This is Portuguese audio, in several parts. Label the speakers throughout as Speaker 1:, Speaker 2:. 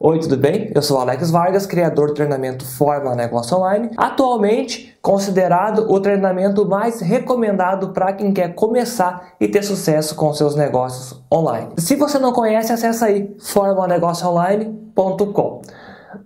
Speaker 1: Oi, tudo bem? Eu sou Alex Vargas, criador do treinamento Forma Negócio Online, atualmente considerado o treinamento mais recomendado para quem quer começar e ter sucesso com seus negócios online. Se você não conhece, acessa aí formanegocioonline.com.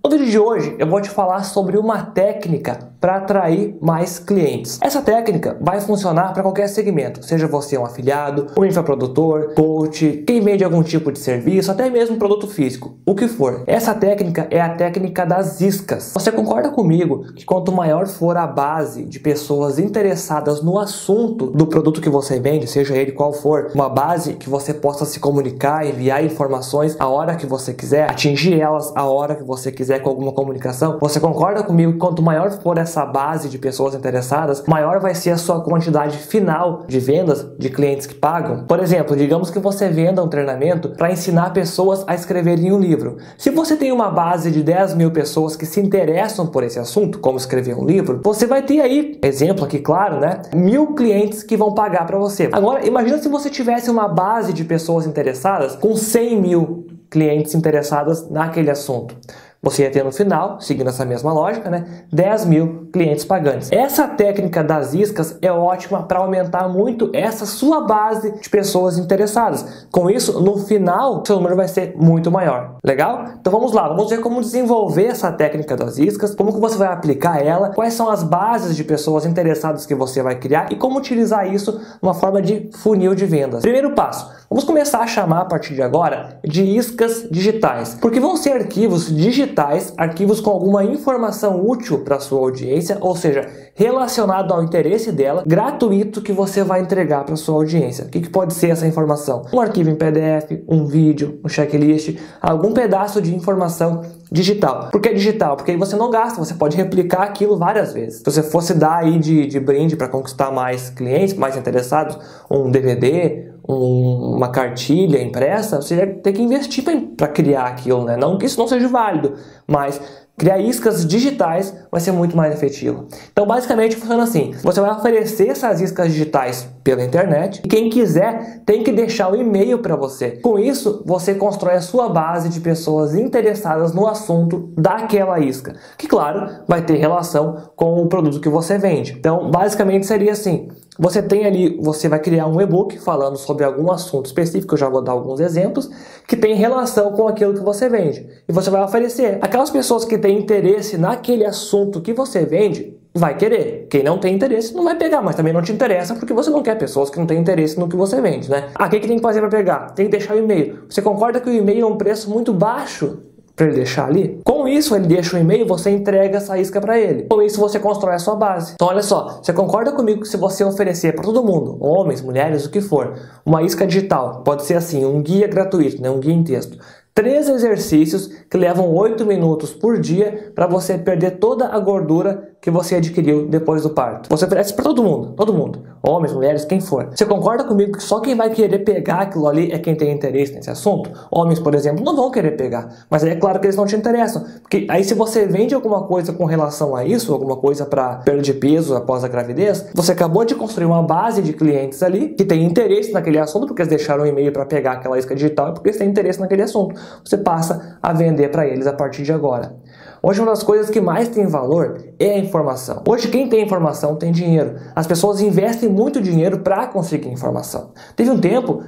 Speaker 1: No vídeo de hoje eu vou te falar sobre uma técnica para atrair mais clientes. Essa técnica vai funcionar para qualquer segmento, seja você um afiliado, um infoprodutor, coach, quem vende algum tipo de serviço, até mesmo produto físico, o que for. Essa técnica é a técnica das iscas. Você concorda comigo que quanto maior for a base de pessoas interessadas no assunto do produto que você vende, seja ele qual for, uma base que você possa se comunicar, enviar informações a hora que você quiser, atingir elas a hora que você quiser com alguma comunicação, você concorda comigo que quanto maior for essa essa base de pessoas interessadas, maior vai ser a sua quantidade final de vendas de clientes que pagam. Por exemplo, digamos que você venda um treinamento para ensinar pessoas a escreverem um livro. Se você tem uma base de 10 mil pessoas que se interessam por esse assunto, como escrever um livro, você vai ter aí, exemplo aqui claro, né? Mil clientes que vão pagar para você. Agora, imagina se você tivesse uma base de pessoas interessadas com 100 mil clientes interessados naquele assunto você ia ter no final, seguindo essa mesma lógica, né, 10 mil clientes pagantes. Essa técnica das iscas é ótima para aumentar muito essa sua base de pessoas interessadas. Com isso, no final, seu número vai ser muito maior. Legal? Então vamos lá, vamos ver como desenvolver essa técnica das iscas, como que você vai aplicar ela, quais são as bases de pessoas interessadas que você vai criar e como utilizar isso numa forma de funil de vendas. Primeiro passo, vamos começar a chamar a partir de agora de iscas digitais, porque vão ser arquivos digitais digitais, arquivos com alguma informação útil para sua audiência, ou seja, relacionado ao interesse dela, gratuito que você vai entregar para sua audiência. O que, que pode ser essa informação? Um arquivo em PDF, um vídeo, um checklist, algum pedaço de informação digital. Por que digital? Porque aí você não gasta, você pode replicar aquilo várias vezes. Se você fosse dar aí de, de brinde para conquistar mais clientes, mais interessados, um DVD, um, uma cartilha impressa, você ia ter que investir para criar aquilo, né? Não que isso não seja válido, mas criar iscas digitais vai ser muito mais efetivo. Então, basicamente, funciona assim: você vai oferecer essas iscas digitais pela internet e quem quiser tem que deixar o e-mail para você. Com isso, você constrói a sua base de pessoas interessadas no assunto daquela isca, que, claro, vai ter relação com o produto que você vende. Então, basicamente, seria assim: você tem ali, você vai criar um e-book falando sobre algum assunto específico, eu já vou dar alguns exemplos, que tem relação com aquilo que você vende. E você vai oferecer. Aquelas pessoas que têm interesse naquele assunto que você vende, vai querer. Quem não tem interesse não vai pegar, mas também não te interessa porque você não quer pessoas que não têm interesse no que você vende, né? Ah, o que, que tem que fazer para pegar? Tem que deixar o e-mail. Você concorda que o e-mail é um preço muito baixo para ele deixar ali. Com isso, ele deixa o e-mail, você entrega essa isca para ele. Com isso, você constrói a sua base. Então, olha só, você concorda comigo que se você oferecer para todo mundo, homens, mulheres, o que for, uma isca digital, pode ser assim, um guia gratuito, né, um guia em texto, três exercícios que levam 8 minutos por dia para você perder toda a gordura que você adquiriu depois do parto. Você oferece para todo mundo, todo mundo, homens, mulheres, quem for. Você concorda comigo que só quem vai querer pegar aquilo ali é quem tem interesse nesse assunto? Homens, por exemplo, não vão querer pegar, mas é claro que eles não te interessam, porque aí se você vende alguma coisa com relação a isso, alguma coisa para perda de peso após a gravidez, você acabou de construir uma base de clientes ali que tem interesse naquele assunto, porque eles deixaram um e-mail para pegar aquela isca digital porque eles têm interesse naquele assunto. Você passa a vender para eles a partir de agora. Hoje, uma das coisas que mais tem valor é a informação. Hoje, quem tem informação tem dinheiro. As pessoas investem muito dinheiro para conseguir informação. Teve um tempo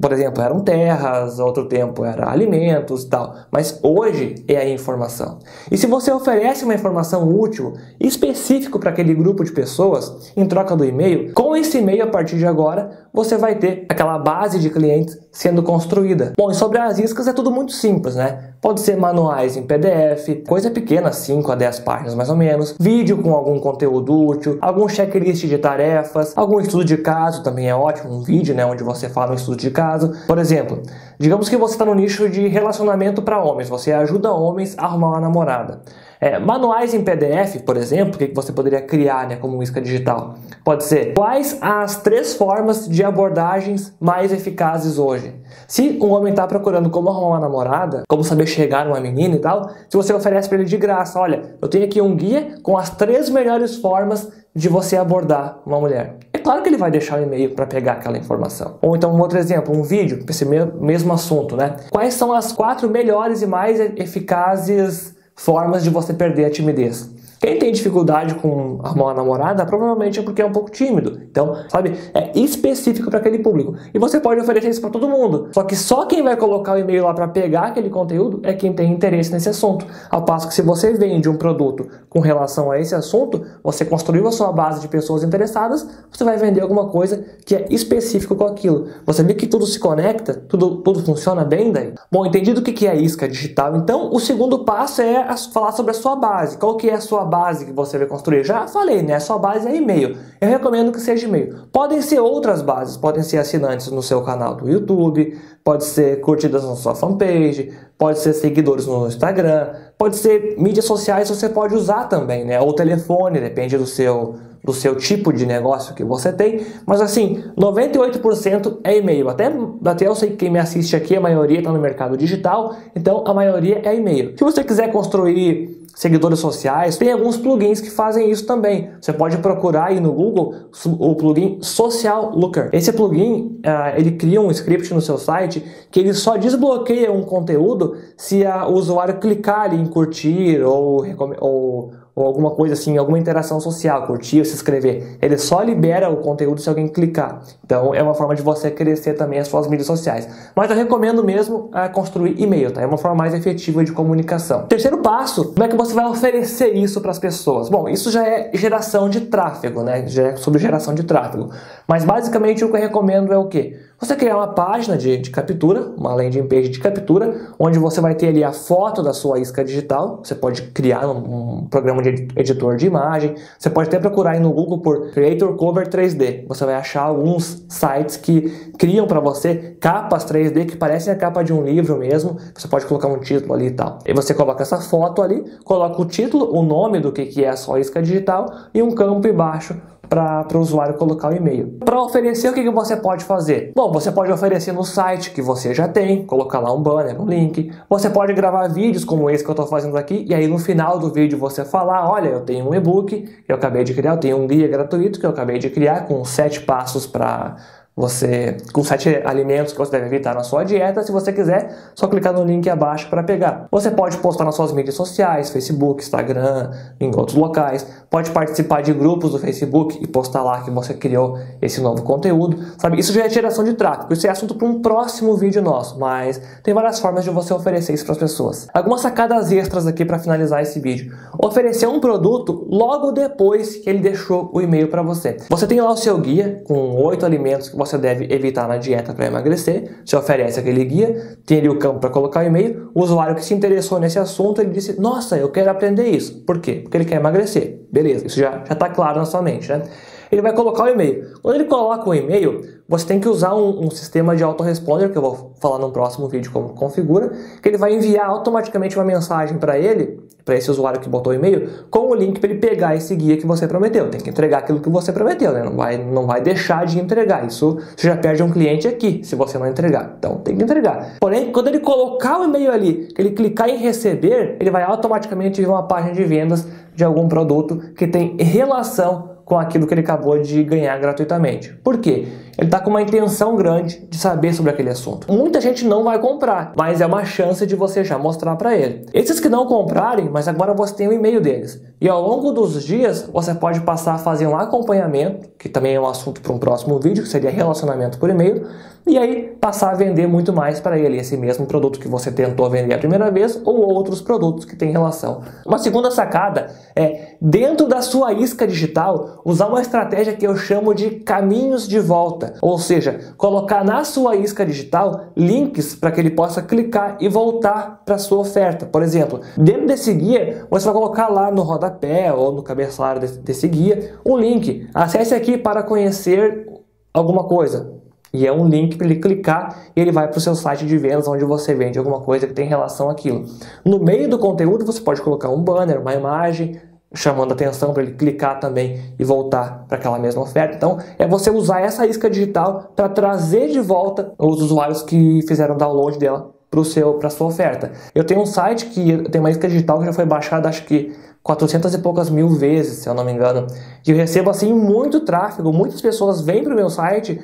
Speaker 1: por exemplo, eram terras, outro tempo era alimentos e tal, mas hoje é a informação. E se você oferece uma informação útil, específico para aquele grupo de pessoas, em troca do e-mail, com esse e-mail a partir de agora, você vai ter aquela base de clientes sendo construída. Bom, e sobre as iscas é tudo muito simples, né? Pode ser manuais em PDF, coisa pequena, 5 a 10 páginas mais ou menos, vídeo com algum conteúdo útil, algum checklist de tarefas, algum estudo de caso também é ótimo, um vídeo, né, onde você fala um estudo de caso. Por exemplo, digamos que você está no nicho de relacionamento para homens, você ajuda homens a arrumar uma namorada. É, manuais em PDF, por exemplo, que você poderia criar né, como isca digital, pode ser quais as três formas de abordagens mais eficazes hoje. Se um homem está procurando como arrumar uma namorada, como saber chegar numa menina e tal, se você oferece para ele de graça, olha, eu tenho aqui um guia com as três melhores formas de você abordar uma mulher claro que ele vai deixar o e-mail para pegar aquela informação. Ou então um outro exemplo, um vídeo, esse mesmo assunto, né? Quais são as quatro melhores e mais eficazes formas de você perder a timidez? Quem tem dificuldade com arrumar uma namorada, provavelmente é porque é um pouco tímido. Então, sabe, é específico para aquele público. E você pode oferecer isso para todo mundo. Só que só quem vai colocar o e-mail lá para pegar aquele conteúdo é quem tem interesse nesse assunto. Ao passo que se você vende um produto com relação a esse assunto, você construiu a sua base de pessoas interessadas, você vai vender alguma coisa que é específico com aquilo. Você vê que tudo se conecta, tudo, tudo funciona bem daí? Bom, entendido o que é isca digital, então o segundo passo é falar sobre a sua base. Qual que é a sua base que você vai construir? Já falei, né? Sua base é e-mail. Eu recomendo que seja e-mail. Podem ser outras bases, podem ser assinantes no seu canal do YouTube, pode ser curtidas na sua fanpage, pode ser seguidores no Instagram, pode ser mídias sociais, você pode usar também, né? Ou telefone, depende do seu do seu tipo de negócio que você tem, mas assim, 98% é e-mail. Até, até eu sei que quem me assiste aqui, a maioria está no mercado digital, então a maioria é e-mail. Se você quiser construir seguidores sociais, tem alguns plugins que fazem isso também. Você pode procurar aí no Google o plugin Social Looker. Esse plugin, uh, ele cria um script no seu site que ele só desbloqueia um conteúdo se o usuário clicar ali em curtir ou, ou ou alguma coisa assim, alguma interação social, curtir, se inscrever. Ele só libera o conteúdo se alguém clicar. Então é uma forma de você crescer também as suas mídias sociais. Mas eu recomendo mesmo a construir e-mail, tá? É uma forma mais efetiva de comunicação. Terceiro passo, como é que você vai oferecer isso para as pessoas? Bom, isso já é geração de tráfego, né? Já é sobre geração de tráfego. Mas basicamente o que eu recomendo é o quê? Você criar uma página de, de captura, uma landing page de captura, onde você vai ter ali a foto da sua isca digital. Você pode criar um, um programa de editor de imagem. Você pode até procurar aí no Google por Creator Cover 3D. Você vai achar alguns sites que criam para você capas 3D que parecem a capa de um livro mesmo. Você pode colocar um título ali e tal. E você coloca essa foto ali, coloca o título, o nome do que, que é a sua isca digital e um campo embaixo para o usuário colocar o e-mail. Para oferecer, o que, que você pode fazer? Bom, você pode oferecer no site que você já tem, colocar lá um banner, um link. Você pode gravar vídeos como esse que eu estou fazendo aqui e aí no final do vídeo você falar, olha, eu tenho um e-book que eu acabei de criar, eu tenho um guia gratuito que eu acabei de criar com sete passos para você com sete alimentos que você deve evitar na sua dieta. Se você quiser, só clicar no link abaixo para pegar. Você pode postar nas suas mídias sociais, Facebook, Instagram, em outros locais. Pode participar de grupos do Facebook e postar lá que você criou esse novo conteúdo. Sabe, isso já é geração de tráfego. Isso é assunto para um próximo vídeo nosso, mas tem várias formas de você oferecer isso para as pessoas. Algumas sacadas extras aqui para finalizar esse vídeo. Oferecer um produto logo depois que ele deixou o e-mail para você. Você tem lá o seu guia com oito alimentos que você deve evitar na dieta para emagrecer. Você oferece aquele guia, tem ali o campo para colocar o e-mail. O usuário que se interessou nesse assunto, ele disse: Nossa, eu quero aprender isso. Por quê? Porque ele quer emagrecer. Beleza, isso já está claro na sua mente, né? Ele vai colocar o e-mail. Quando ele coloca o e-mail, você tem que usar um, um sistema de autoresponder, que eu vou falar no próximo vídeo como configura, que ele vai enviar automaticamente uma mensagem para ele para esse usuário que botou o e-mail, com o link para ele pegar esse guia que você prometeu. Tem que entregar aquilo que você prometeu, né? Não vai, não vai deixar de entregar. Isso você já perde um cliente aqui se você não entregar. Então tem que entregar. Porém, quando ele colocar o e-mail ali, que ele clicar em receber, ele vai automaticamente vir uma página de vendas de algum produto que tem relação com aquilo que ele acabou de ganhar gratuitamente. Por quê? Ele está com uma intenção grande de saber sobre aquele assunto. Muita gente não vai comprar, mas é uma chance de você já mostrar para ele. Esses que não comprarem, mas agora você tem o e-mail deles. E ao longo dos dias, você pode passar a fazer um acompanhamento, que também é um assunto para um próximo vídeo, que seria relacionamento por e-mail, e aí passar a vender muito mais para ele esse mesmo produto que você tentou vender a primeira vez ou outros produtos que têm relação. Uma segunda sacada é, dentro da sua isca digital, usar uma estratégia que eu chamo de caminhos de volta, ou seja, colocar na sua isca digital links para que ele possa clicar e voltar para sua oferta. Por exemplo, dentro desse guia, você vai colocar lá no rodapé ou no cabeçalho desse, desse guia um link. Acesse aqui para conhecer alguma coisa. E é um link para ele clicar e ele vai para o seu site de vendas onde você vende alguma coisa que tem relação àquilo. No meio do conteúdo você pode colocar um banner, uma imagem, chamando atenção para ele clicar também e voltar para aquela mesma oferta. Então, é você usar essa isca digital para trazer de volta os usuários que fizeram download dela para sua oferta. Eu tenho um site que tem uma isca digital que já foi baixada acho que 400 e poucas mil vezes, se eu não me engano. E eu recebo assim muito tráfego, muitas pessoas vêm para o meu site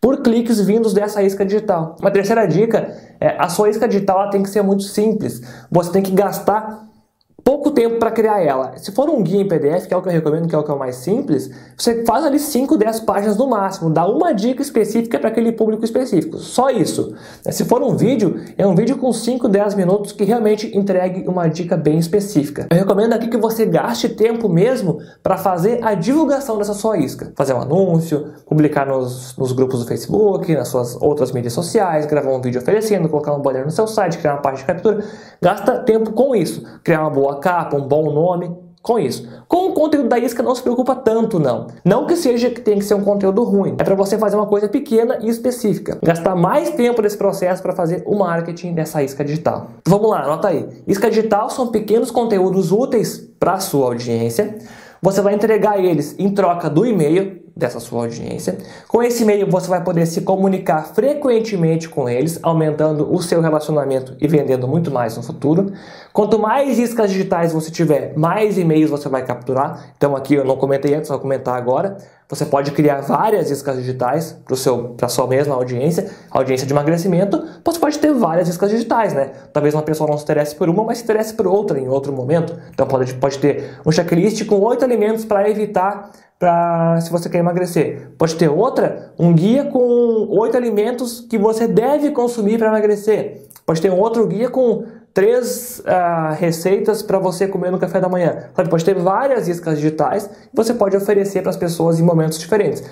Speaker 1: por cliques vindos dessa isca digital. Uma terceira dica é a sua isca digital tem que ser muito simples. Você tem que gastar pouco tempo para criar ela. Se for um guia em PDF, que é o que eu recomendo, que é o que é o mais simples, você faz ali 5, 10 páginas no máximo, dá uma dica específica para aquele público específico. Só isso. Se for um vídeo, é um vídeo com 5, 10 minutos que realmente entregue uma dica bem específica. Eu recomendo aqui que você gaste tempo mesmo para fazer a divulgação dessa sua isca. Fazer um anúncio, publicar nos, nos grupos do Facebook, nas suas outras mídias sociais, gravar um vídeo oferecendo, colocar um banner no seu site, criar uma página de captura. Gasta tempo com isso. Criar uma boa capa, um bom nome, com isso. Com o conteúdo da isca não se preocupa tanto não. Não que seja que tem que ser um conteúdo ruim. É para você fazer uma coisa pequena e específica. Gastar mais tempo nesse processo para fazer o marketing dessa isca digital. Vamos lá, anota aí. Isca digital são pequenos conteúdos úteis para sua audiência. Você vai entregar eles em troca do e-mail dessa sua audiência. Com esse e-mail você vai poder se comunicar frequentemente com eles, aumentando o seu relacionamento e vendendo muito mais no futuro. Quanto mais iscas digitais você tiver, mais e-mails você vai capturar. Então aqui eu não comentei antes, vou comentar agora. Você pode criar várias iscas digitais para a sua mesma audiência, audiência de emagrecimento. Você pode ter várias iscas digitais, né? Talvez uma pessoa não se interesse por uma, mas se interesse por outra em outro momento. Então pode, pode ter um checklist com oito alimentos para evitar para se você quer emagrecer. Pode ter outra, um guia com oito alimentos que você deve consumir para emagrecer. Pode ter um outro guia com três uh, receitas para você comer no café da manhã. Sabe? Pode ter várias iscas digitais que você pode oferecer para as pessoas em momentos diferentes.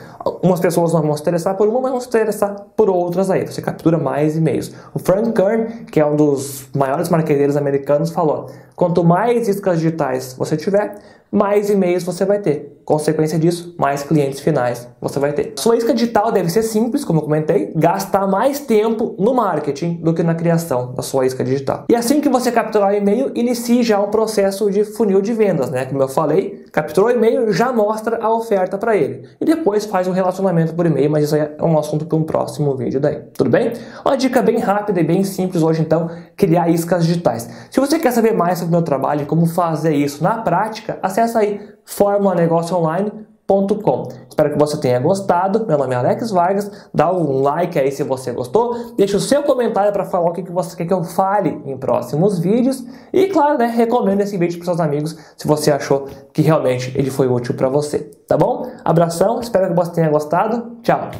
Speaker 1: Umas pessoas não vão se interessar por uma, mas vão se interessar por outras aí. Você captura mais e-mails. O Frank Kern, que é um dos maiores marqueteiros americanos, falou: quanto mais iscas digitais você tiver, mais e-mails você vai ter. Consequência disso, mais clientes finais você vai ter. Sua isca digital deve ser simples, como eu comentei, gastar mais tempo no marketing do que na criação da sua isca digital. E assim que você capturar o e-mail, inicie já um processo de funil de vendas, né? Como eu falei, capturou o e-mail, já mostra a oferta para ele. E depois faz um relacionamento por e-mail, mas isso é um assunto para um próximo vídeo daí. Tudo bem? Uma dica bem rápida e bem simples hoje então, criar iscas digitais. Se você quer saber mais sobre o meu trabalho e como fazer isso na prática, acessa aí Espero que você tenha gostado. Meu nome é Alex Vargas. Dá um like aí se você gostou. Deixe o seu comentário para falar o que, você quer que eu fale em próximos vídeos. E claro, né, recomendo esse vídeo para seus amigos se você achou que realmente ele foi útil para você. Tá bom? Abração, espero que você tenha gostado. Tchau!